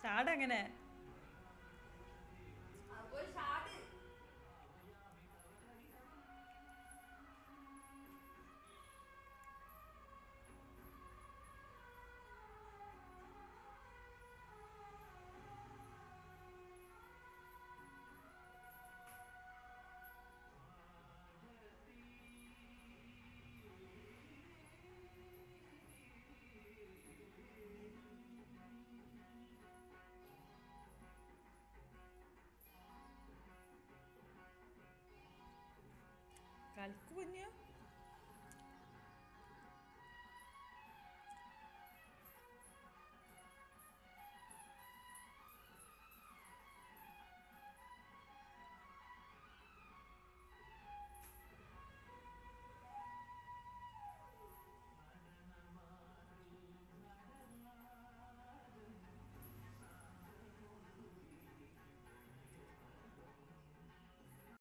സ്റ്റാർട്ട് അങ്ങനെ California